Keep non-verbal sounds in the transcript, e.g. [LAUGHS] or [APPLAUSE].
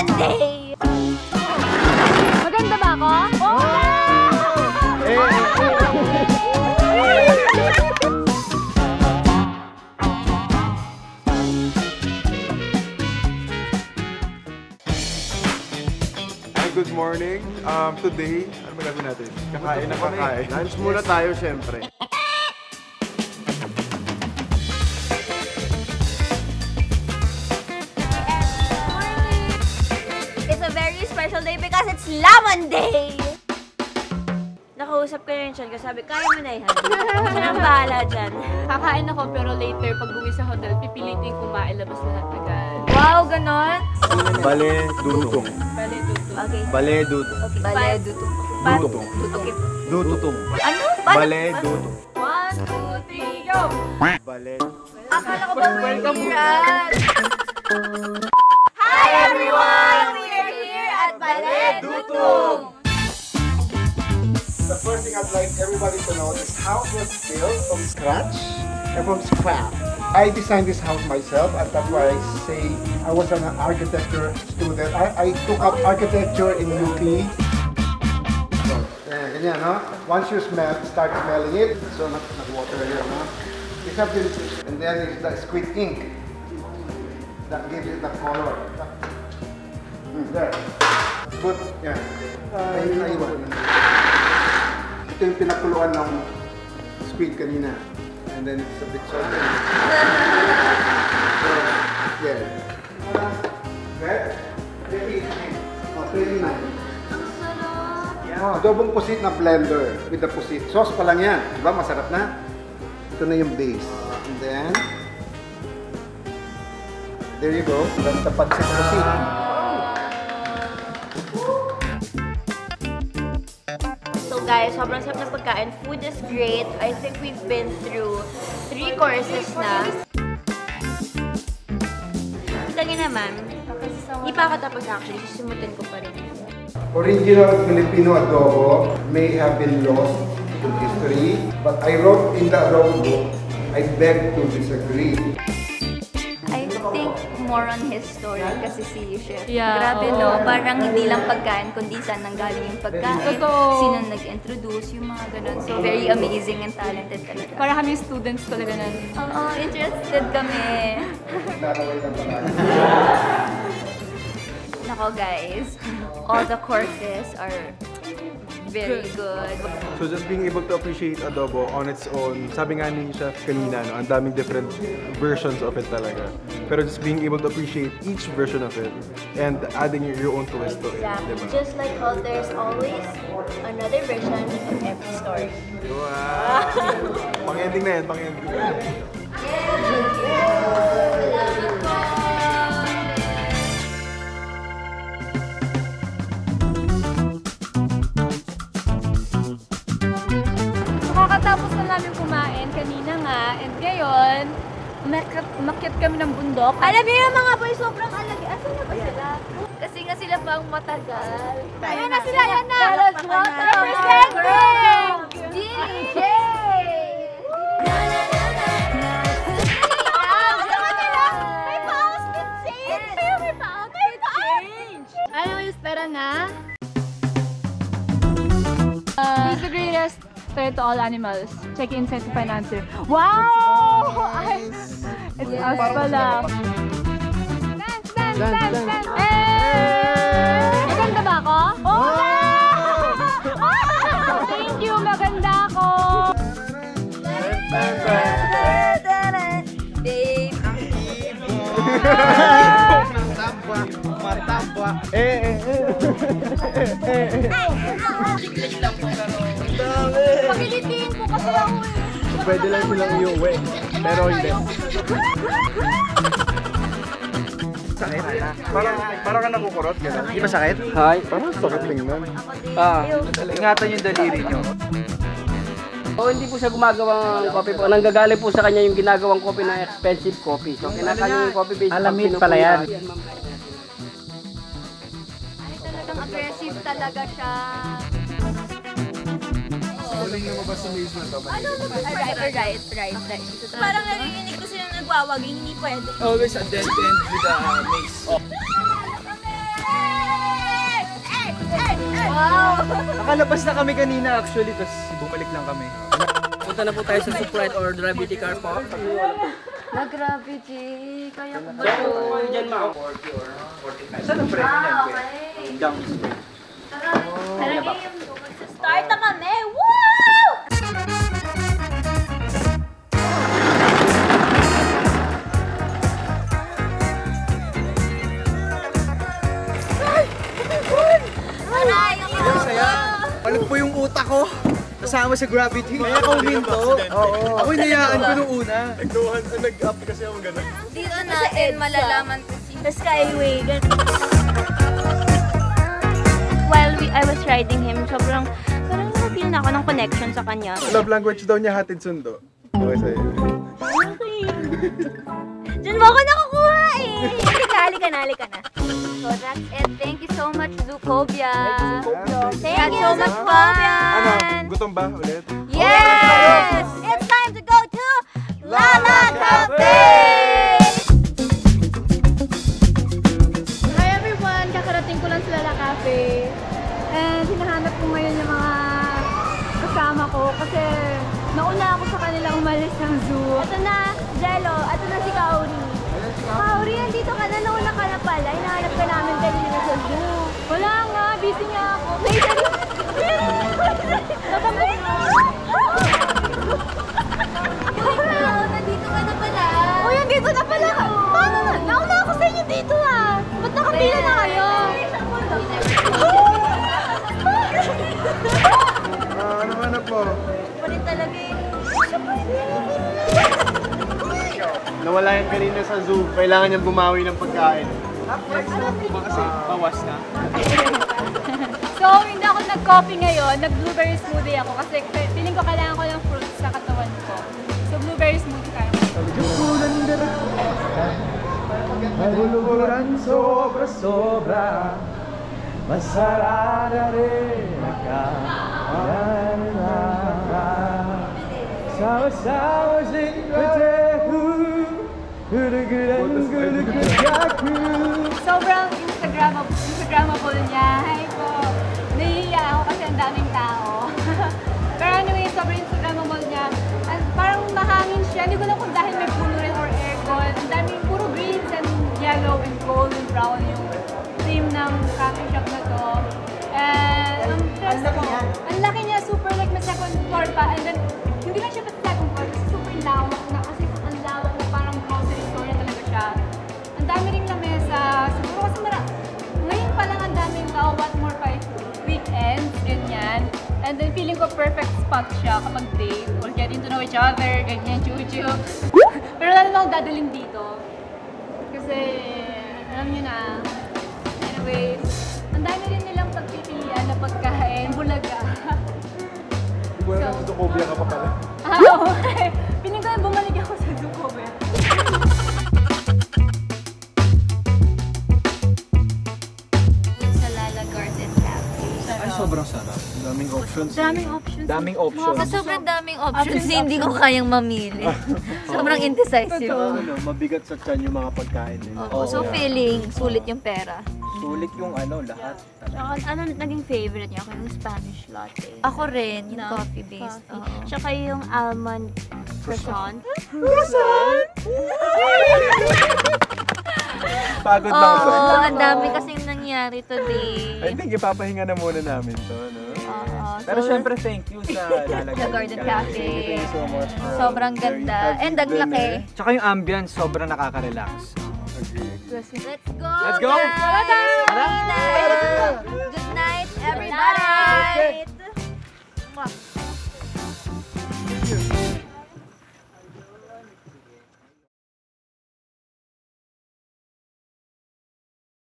Monday! Maganda ba ako? Hi, good morning. Um, today, ano ba gagawin natin? Kakain na kakain. Lunch muna tayo, syempre. Special day because it's Lemon Day! Nakausap ko yun siya, kasi sabi, kaya mo na yan. Siya ang bahala dyan. Kakain ako pero later pag uwi sa hotel, pipilitin kumain labas na agad. Wow, ganon? Bale, dutong. Bale, tuto. Okay. Bale, dutong. Okay, Bale, dutong. Dutong. Okay. Dutong. Ano? Bale, dutong. One, two, three, go! Bale. Akala ko ba welcome Hi everyone! At! The first thing I'd like everybody to know is how was built from scratch and from scrap. I designed this house myself and that's why I say I was an architecture student. I, I took up architecture in UP. So, eh, no? Once you smell, start smelling it, so nag water here, no? It's up to, and then it's the squid ink that gives it the color. Mm, there. Good, yeah. Ay, naiwan. Ito yung pinakuluan ng squid kanina. And then it's a bit salty. so, yeah. Right? 28. Oh, 29. Oh, adobong pusit na blender with the pusit. Sauce pa lang yan. Diba? Masarap na. Ito na yung base. And then, there you go. That's the pancit pusit. Guys, sobrang sarap ng pagkain. Food is great. I think we've been through three courses na. Niyo naman, hindi pa ako tapos actually. Sisimutin ko pa rin. Original Filipino adobo may have been lost to history, but I wrote in the adobo book, I beg to disagree. Think more on his story kasi si Chef. Yeah, Grabe oo. no, parang hindi lang pagkain kundi saan nanggaling yung pagkain, Totoo. sino nag-introduce, yung mga ganun. So very amazing and talented talaga. Para kami students talaga nun. Oo, interested kami. [LAUGHS] Nako guys, all the courses are very good. So just being able to appreciate adobo on its own, sabi nga ni Chef kanina, no, ang daming different versions of it talaga. Pero just being able to appreciate each version of it and adding your, own twist to it, Exactly. di ba? Just like how there's always another version of every story. Wow! [LAUGHS] Pang-ending na yan, pang-ending. Kakatapos umakyat, kami ng bundok. Alam niyo yung mga boy, sobrang alagi. Asan na ba sila? Kasi nga sila pang matagal. Ayun na sila, yan na! Carlos Rosa Representing! DJ! Change! Anyways, tara na. Who's the greatest threat to all animals? Check in to find answer. Wow! Ay, It's us pala. Dance, dance, dance, dance! Eh! Maganda ba ako? Oh! Thank you, maganda ako! Babe, Eh, eh, eh. Pagilitiin Pwede lang silang iuwi. Pero hindi. Sakit na. Parang, parang ka nakukurot, gano'n. Di ba sakit? Hi. Parang sakit tingnan. Ah, ingatan yung daliri nyo. O hindi po siya gumagawang coffee po. Nanggagaling po sa kanya yung ginagawang coffee na expensive coffee. So kinakanya yung coffee base. Alamit pala yan. ay talagang aggressive talaga siya. Huling lumabas sa maze na to. Right, right, right, right, right. Parang narinig ko sila nagwawag, hindi pwede. Always a dead end with a maze. Wow! Nakalabas na kami kanina actually, tapos bumalik lang kami. Punta na po tayo sa Sprite or Gravity Car Park. Na grabe, G. Kaya ko ba to? Diyan, ma'am. Saan ang break niyan? Ah, okay. Tara game! Start na kami! Kasama sa gravity. Kaya ako huminto. Oo. Ako ko nung una. Nag-up kasi ako ganun. Dito natin malalaman kung sino. The Skyway. While we, I was riding him, sobrang, parang na-feel na ako ng connection sa kanya. Love language daw niya hatid sundo. Okay sa'yo. Diyan mo ako nakukuha eh! [LAUGHS] Halika, na, halika na. So that's it. Thank you so much, Zoocobia. Thank you so much fun. Ano? Gutom ba ulit? Yes! It's time to go to Lala Cafe! Hi everyone! Kakarating ko lang sa Lala Cafe. And hinahanap ko ngayon yung mga kasama ko kasi nauna ako sa kanila umalis ng zoo. Ito na, Jello. Ito na si Kaori. Kaori, andito ka na. Nauna ka na pala. Hinahanap ka namin kanina sa zoo. Wala nga, busy nga ako. Nawala yan kanina sa zoo. Kailangan niyang bumawi ng pagkain. Kasi bawas na. So, hindi ako nag-coffee ngayon. Nag-blueberry smoothie ako kasi feeling ko kailangan ko ng fruits sa katawan ko. So, blueberry smoothie tayo. Naguluran sobra-sobra Masarap na rin Sama-sama sa ikatehu Gulugulan-gulugugaku Sobrang Instagrammable, Instagrammable niya. Hi po. Nahihiya ako kasi ang daming tao. [LAUGHS] Pero anyway, sobrang Instagrammable niya. At parang mahangin siya. Hindi ko lang kung dahil may puno rin or aircon. Ang daming puro greens and yellow and gold and brown yung theme ng coffee shop na to. And ang stress ko, ang laki niya, super like may second floor pa. And then, hindi lang siya pa second floor kasi super lawak na And then feeling ko perfect spot siya kapag date or getting to know each other, ganyan, chuchu. [LAUGHS] Pero lalo akong dadalhin dito. Kasi, alam niyo na. Anyways, ang dami rin nilang pagpipilian na pagkain, bulaga. Wala na tutokobia ka pa pala. [LAUGHS] Ah, okay. Piling ko bumalik ako options. Daming options. Daming options. Sa sobrang daming options, hindi ko kayang mamili. [LAUGHS] Sobrang indecisive. Ano, mabigat sa tiyan yung mga pagkain din. Oo, so feeling, sulit yung pera. Sulit yung ano, lahat. Tsaka, ano naging favorite niya? Ako yung Spanish latte. Ako rin, yung Na coffee-based. coffee. Oo. Tsaka yung almond croissant. Pagod lang Oo, ako. ang dami kasing nangyari today. I think ipapahinga na muna namin to, no? Oo, pero so, syempre, thank you sa [LAUGHS] lalagyan. The Garden Cafe. Thank you so much. For sobrang ganda. And ang laki. Tsaka yung ambience, sobrang nakaka-relax. Let's go! Let's go! Guys. Good night! Good night, everybody! Good night.